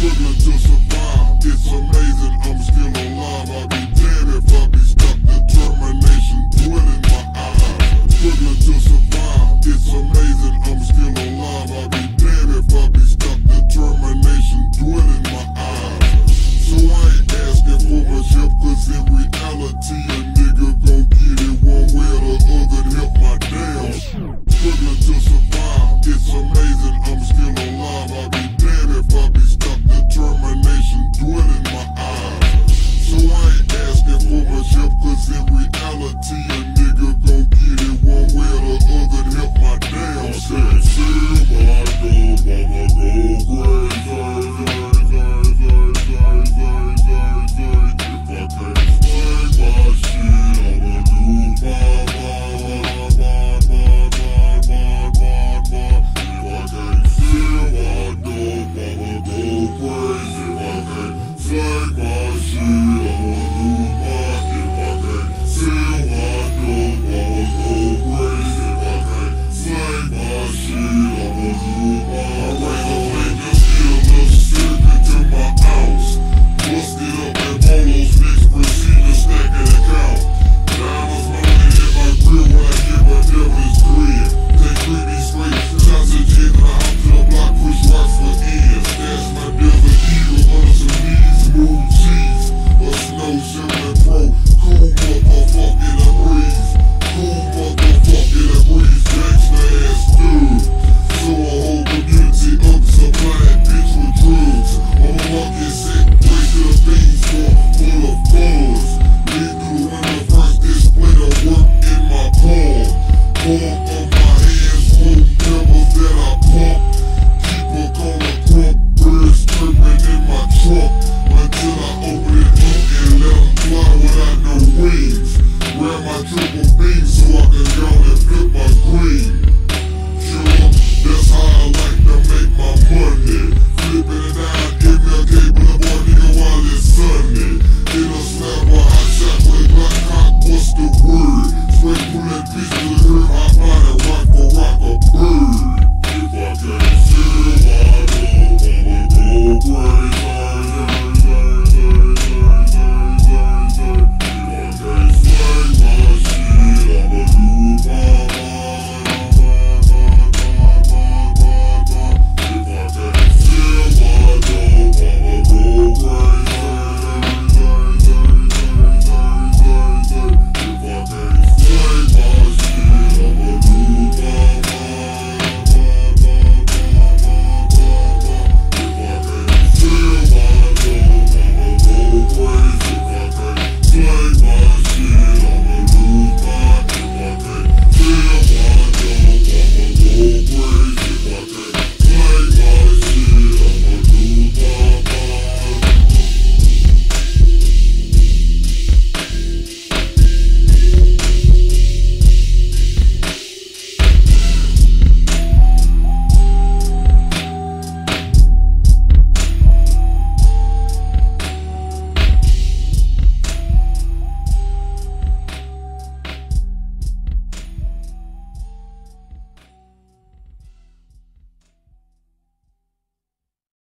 Good luck.